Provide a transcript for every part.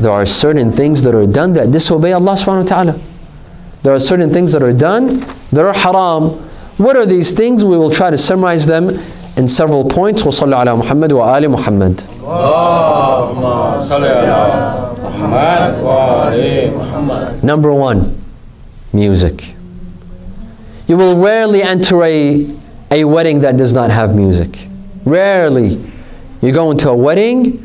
there are certain things that are done that disobey Allah subhanahu wa ta'ala. There are certain things that are done that are haram. What are these things? We will try to summarize them in several points. وصلى على محمد وآل محمد. اللهم صل على محمد وآل محمد Number one, music. You will rarely enter a, a wedding that does not have music. Rarely. You go into a wedding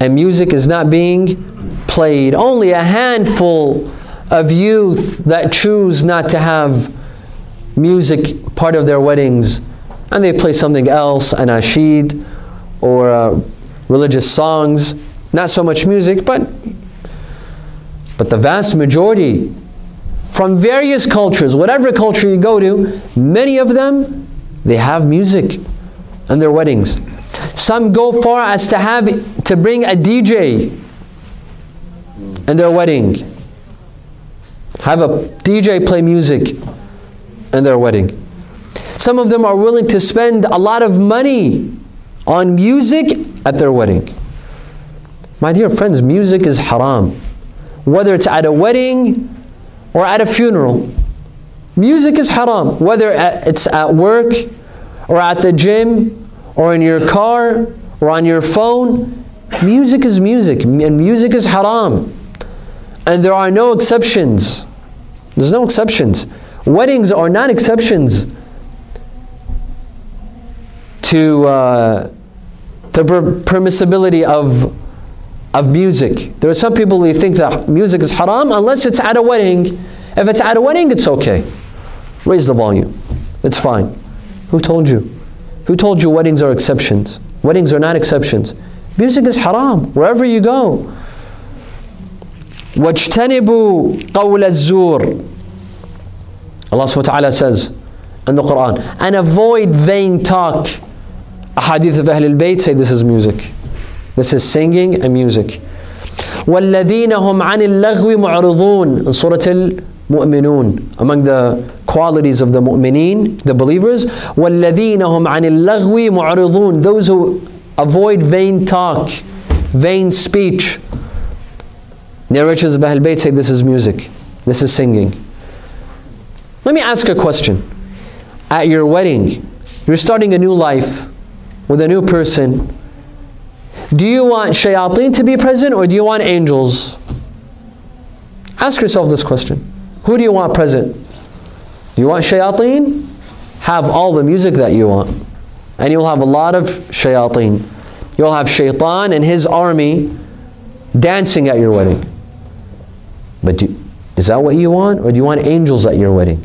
and music is not being played. Only a handful of youth that choose not to have music part of their weddings and they play something else, anashid or uh, religious songs. Not so much music, but but the vast majority from various cultures, whatever culture you go to, many of them they have music in their weddings. Some go far as to have to bring a DJ in their wedding. Have a DJ play music in their wedding. Some of them are willing to spend a lot of money on music at their wedding. My dear friends, music is haram. Whether it's at a wedding or at a funeral, music is haram. Whether it's at work or at the gym or in your car or on your phone, music is music and music is haram. And there are no exceptions. There's no exceptions. Weddings are not exceptions to uh, the per- permissibility of, of music. There are some people who think that music is haram unless it's at a wedding. If it's at a wedding, it's okay. Raise the volume. It's fine. Who told you? Who told you weddings are exceptions? Weddings are not exceptions. Music is haram wherever you go. وَاجْتَنِبُوا قَوْلَ الزُّورِ Allah subhanahu wa ta'ala says in the Quran, and avoid vain talk. A hadith of Ahlul Bayt say this is music. This is singing and music. وَالَّذِينَ هُمْ عَنِ اللَّغْوِ مُعْرِضُونَ In Surah Al-Mu'minun, among the qualities of the mu'mineen, the believers, وَالَّذِينَ هُمْ عَنِ اللَّغْوِ مُعْرِضُونَ Those who avoid vain talk, vain speech. Narrators of Ahlul Bayt say this is music. This is singing. Let me ask a question. At your wedding, you're starting a new life with a new person. Do you want shayateen to be present or do you want angels? Ask yourself this question. Who do you want present? Do you want shayateen? Have all the music that you want. And you'll have a lot of shayateen. You'll have shaitan and his army dancing at your wedding. But do, is that what you want? Or do you want angels at your wedding?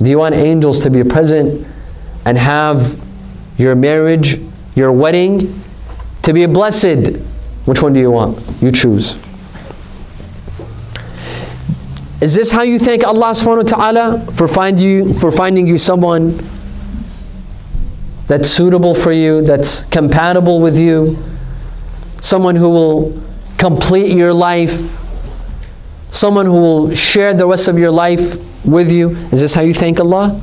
Do you want angels to be present and have your marriage, your wedding, to be blessed? Which one do you want? You choose. Is this how you thank Allah subhanahu wa ta'ala for, find you, for finding you someone that's suitable for you, that's compatible with you, someone who will complete your life, someone who will share the rest of your life with you. Is this how you thank Allah?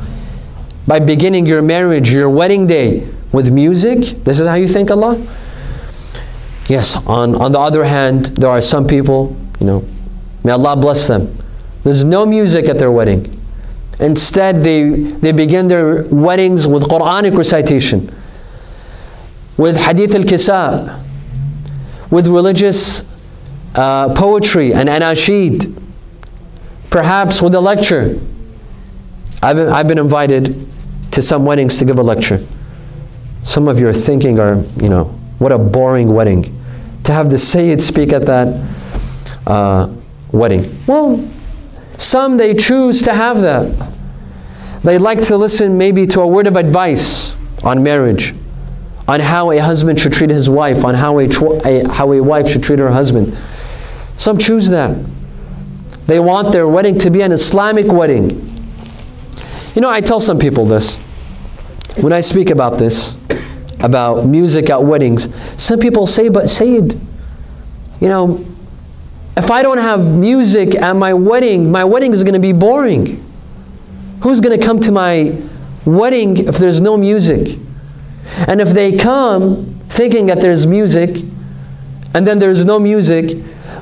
By beginning your marriage, your wedding day with music? This is how you thank Allah? Yes, on, on the other hand, there are some people, you know, may Allah bless them. There's no music at their wedding. Instead, they, they begin their weddings with Quranic recitation, with Hadith al Kisa, with religious uh, poetry and anashid, perhaps with a lecture. I've I've been invited to some weddings to give a lecture. Some of you are thinking, are, you know, what a boring wedding. To have the Sayyid speak at that uh, wedding. Well, some they choose to have that. They like to listen maybe to a word of advice on marriage, on how a husband should treat his wife, on how a, a, how a wife should treat her husband. Some choose that. They want their wedding to be an Islamic wedding. You know, I tell some people this. When I speak about this, about music at weddings, some people say, but Sayyid, you know, if I don't have music at my wedding, my wedding is going to be boring. Who's going to come to my wedding if there's no music? And if they come thinking that there's music, and then there's no music,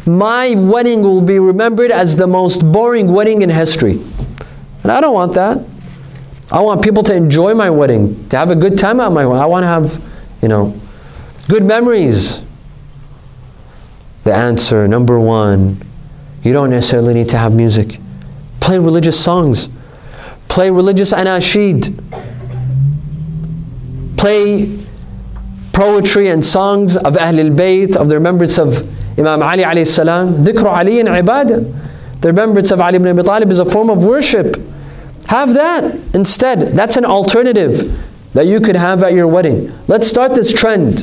my wedding will be remembered as the most boring wedding in history. And I don't want that. I want people to enjoy my wedding, to have a good time at my wedding. I want to have, you know, good memories. The answer, number one, you don't necessarily need to have music. Play religious songs. Play religious anashid. Play poetry and songs of Ahlul Bayt, of the remembrance of Imam Ali alayhi salam. Dhikr Ali and ibadah. The remembrance of Ali ibn Abi Talib is a form of worship. Have that instead. That's an alternative that you could have at your wedding. Let's start this trend.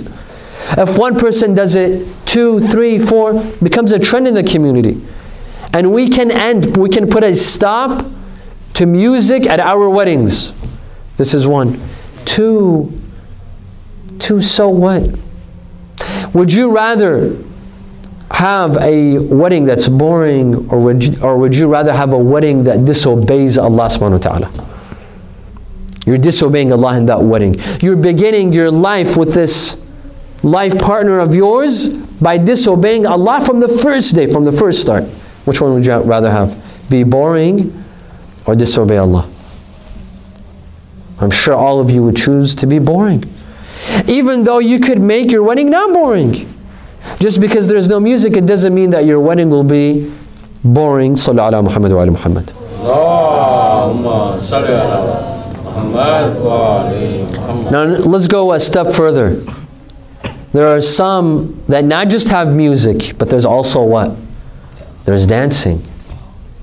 If one person does it, two, three, four, becomes a trend in the community. And we can end, we can put a stop to music at our weddings. This is one. Two, two, so what? Would you rather have a wedding that's boring or would you, or would you rather have a wedding that disobeys Allah subhanahu wa ta'ala? You're disobeying Allah in that wedding. You're beginning your life with this life partner of yours by disobeying Allah from the first day, from the first start. Which one would you rather have? Be boring or disobey Allah? I'm sure all of you would choose to be boring. Even though you could make your wedding not boring. Just because there's no music, it doesn't mean that your wedding will be boring. Sallallahu ala Muhammad wa ala Muhammad. Now let's go a step further. There are some that not just have music, but there's also what? There's dancing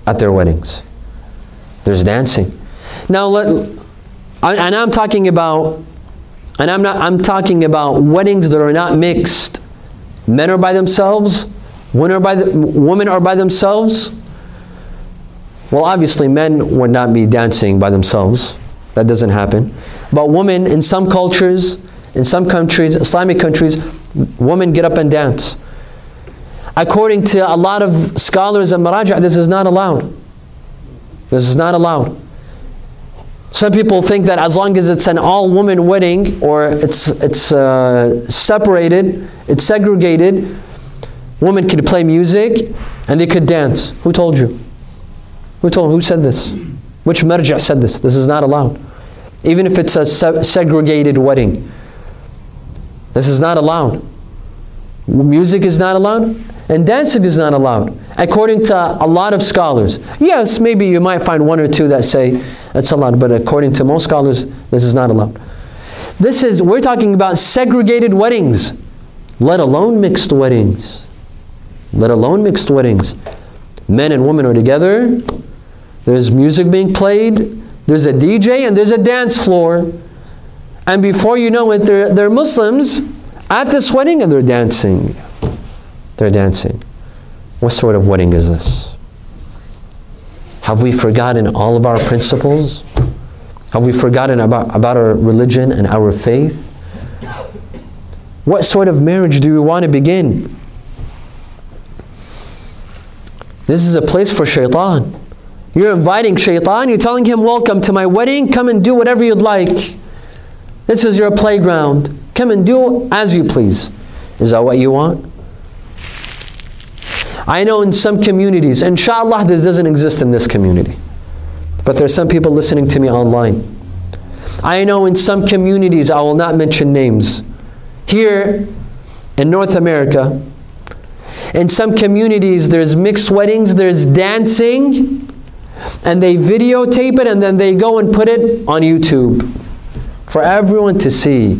at their weddings. There's dancing. Now let, and I'm talking about, and I'm not, I'm talking about weddings that are not mixed. Men are by themselves, women are by, the, women are by themselves. Well, obviously, men would not be dancing by themselves. That doesn't happen. But women, in some cultures, in some countries, Islamic countries, women get up and dance. According to a lot of scholars and maraja, this is not allowed. This is not allowed. Some people think that as long as it's an all-woman wedding or it's, it's uh, separated, it's segregated, women could play music and they could dance. Who told you? Who told? Who said this? Which marja said this? This is not allowed. Even if it's a se- segregated wedding. This is not allowed. Music is not allowed, and dancing is not allowed, according to a lot of scholars. Yes, maybe you might find one or two that say it's allowed, but according to most scholars, this is not allowed. This is, we're talking about segregated weddings, let alone mixed weddings. Let alone mixed weddings. Men and women are together, there's music being played, there's a DJ, and there's a dance floor. And before you know it, they're, they're Muslims at this wedding and they're dancing. They're dancing. What sort of wedding is this? Have we forgotten all of our principles? Have we forgotten about, about our religion and our faith? What sort of marriage do we want to begin? This is a place for shaitan. You're inviting shaitan, you're telling him, Welcome to my wedding, come and do whatever you'd like. This is your playground. Come and do as you please. Is that what you want? I know in some communities, inshallah, this doesn't exist in this community. But there's some people listening to me online. I know in some communities, I will not mention names. Here in North America, in some communities, there's mixed weddings, there's dancing, and they videotape it and then they go and put it on YouTube for everyone to see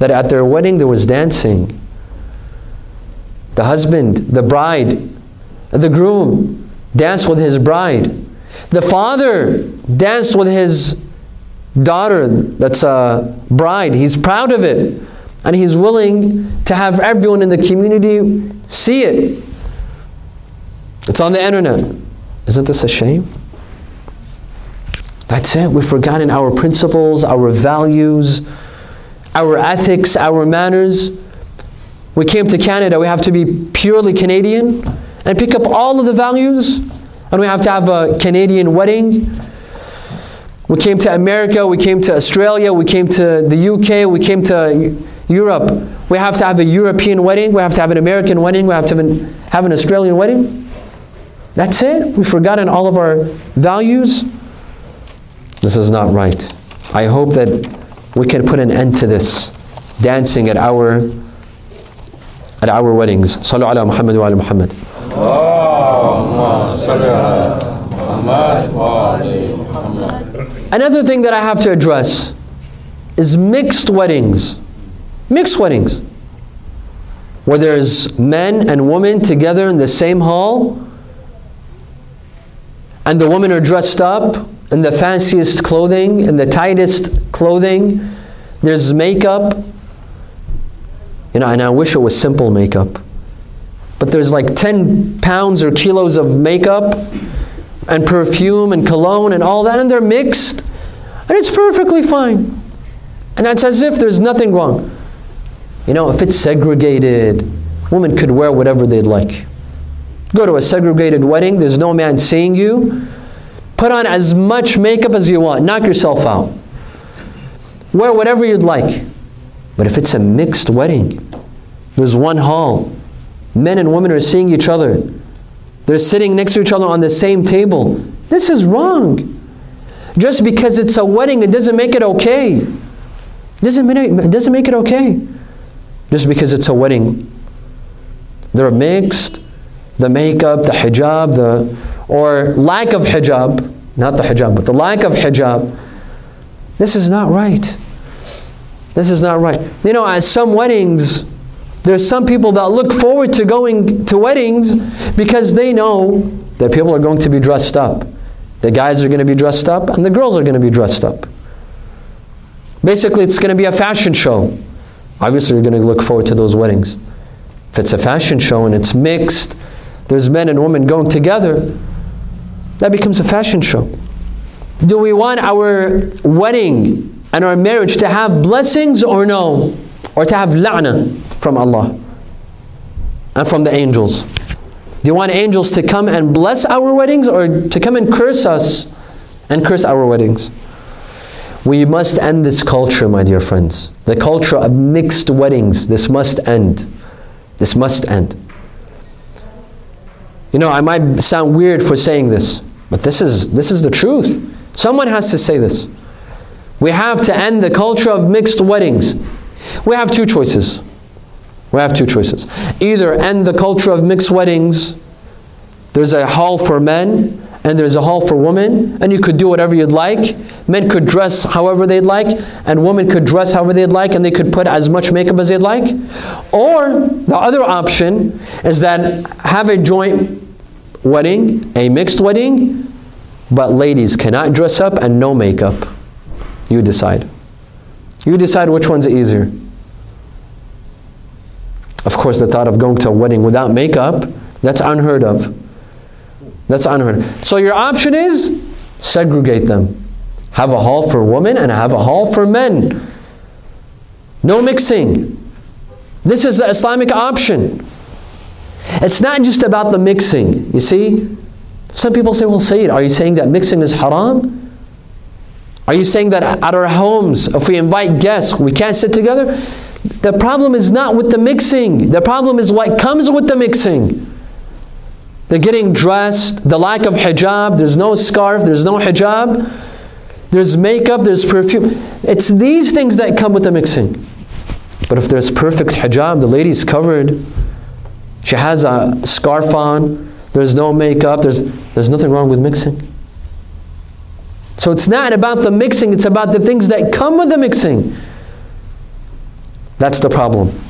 that at their wedding there was dancing. The husband, the bride, the groom danced with his bride. The father danced with his daughter that's a bride. He's proud of it. And he's willing to have everyone in the community see it. It's on the internet. Isn't this a shame? That's it. We've forgotten our principles, our values, our ethics, our manners. We came to Canada, we have to be purely Canadian and pick up all of the values, and we have to have a Canadian wedding. We came to America, we came to Australia, we came to the UK, we came to Europe, we have to have a European wedding, we have to have an American wedding, we have to have an, have an Australian wedding. That's it? We've forgotten all of our values? This is not right. I hope that we can put an end to this dancing at our at our weddings. Sallu ala Muhammad wa ala Muhammad. Oh, Another thing that I have to address is mixed weddings. Mixed weddings. Where there's men and women together in the same hall, and the women are dressed up in the fanciest clothing, in the tightest clothing. There's makeup. You know, and I wish it was simple makeup. But there's like 10 pounds or kilos of makeup and perfume and cologne and all that, and they're mixed, and it's perfectly fine. And that's as if there's nothing wrong. You know, if it's segregated, women could wear whatever they'd like. Go to a segregated wedding, there's no man seeing you. Put on as much makeup as you want, knock yourself out. Wear whatever you'd like. But if it's a mixed wedding, there's one hall, men and women are seeing each other, they're sitting next to each other on the same table. This is wrong. Just because it's a wedding, it doesn't make it okay. Doesn't make it, it doesn't make it okay. Just because it's a wedding. They're mixed, the makeup, the hijab, the or lack of hijab, not the hijab, but the lack of hijab. This is not right. This is not right. You know, at some weddings, there's some people that look forward to going to weddings because they know that people are going to be dressed up. The guys are going to be dressed up and the girls are going to be dressed up. Basically, it's going to be a fashion show. Obviously, you're going to look forward to those weddings. If it's a fashion show and it's mixed, there's men and women going together, that becomes a fashion show. Do we want our wedding and our marriage to have blessings or no? Or to have la'na from Allah and from the angels? Do you want angels to come and bless our weddings or to come and curse us and curse our weddings? We must end this culture, my dear friends. The culture of mixed weddings. This must end. This must end. You know, I might sound weird for saying this, but this is, this is the truth. Someone has to say this. We have to end the culture of mixed weddings. We have two choices. We have two choices. Either end the culture of mixed weddings, there's a hall for men and there's a hall for women, and you could do whatever you'd like. Men could dress however they'd like, and women could dress however they'd like, and they could put as much makeup as they'd like. Or the other option is that have a joint wedding, a mixed wedding, but ladies cannot dress up and no makeup. You decide. You decide which one's easier. Of course, the thought of going to a wedding without makeup, that's unheard of. That's unheard of. So your option is segregate them. Have a hall for women and have a hall for men. No mixing. This is the Islamic option. It's not just about the mixing, you see? Some people say, well, Sayyid, are you saying that mixing is haram? Are you saying that at our homes, if we invite guests, we can't sit together? The problem is not with the mixing. The problem is what comes with the mixing. The getting dressed, the lack of hijab, there's no scarf, there's no hijab, there's makeup, there's perfume. It's these things that come with the mixing. But if there's perfect hijab, the lady's covered, she has a scarf on, there's no makeup, there's, there's nothing wrong with mixing. So it's not about the mixing, it's about the things that come with the mixing. That's the problem.